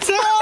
最。